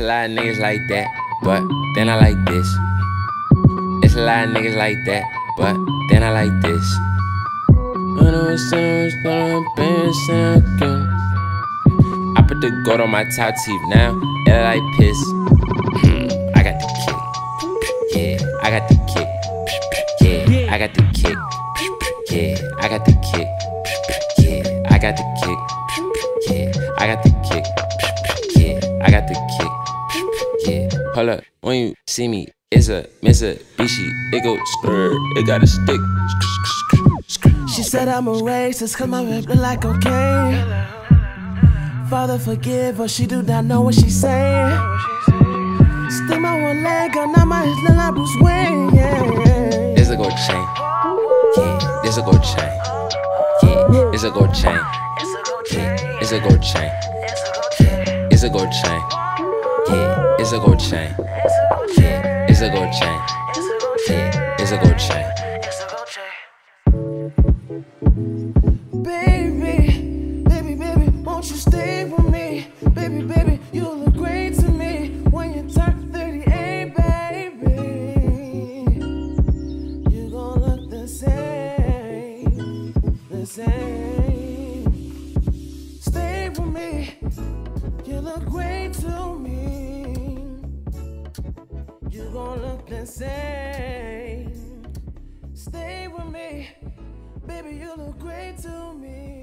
a lot of niggas like that, but then I like this. It's a lot of niggas like that, but then I like this. I know it's I put the gold on my top teeth now, and I like piss. I got the kick. Yeah, I got the kick. Yeah, I got the kick. Yeah, I got the kick. Yeah, I got the kick. Yeah, I got the kick. Yeah, I got the kick. Hold up, when you see me, it's a Mitsubishi. It go skirt, it got a stick. She said I'm a racist cause my rap look like cocaine. Father forgive her, she do not know what she's saying. Stick my one leg on, now my head look like Bruce Wayne. Yeah. This a gold chain. Yeah, this a gold chain. Yeah, this a gold chain. Yeah, it's a gold chain. Yeah, it's a gold chain. Yeah, it's a gold chain. Yeah, it's a gold chain. Yeah, it's a gold chain. Baby, baby, baby, won't you stay with me? Baby, baby, you look great to me when you turn 38, baby. You gon' look the same, the same. Stay with me, you look great to me. Look. Stay with me, baby, you look great to me.